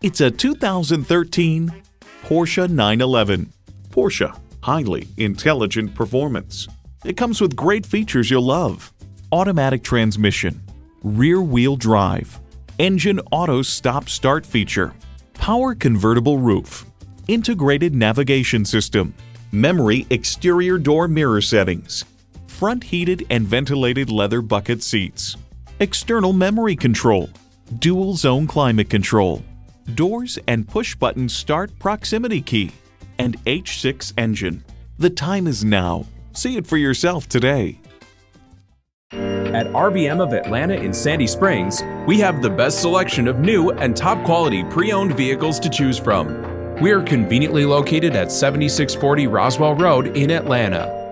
It's a 2013 Porsche 911. Porsche, highly intelligent performance. It comes with great features you'll love. Automatic transmission, rear wheel drive, engine auto stop start feature, power convertible roof, integrated navigation system, memory exterior door mirror settings, front heated and ventilated leather bucket seats, external memory control, dual zone climate control, doors and push button start proximity key, and H6 engine. The time is now. See it for yourself today. At RBM of Atlanta in Sandy Springs, we have the best selection of new and top quality pre owned vehicles to choose from. We are conveniently located at 7640 Roswell Road in Atlanta.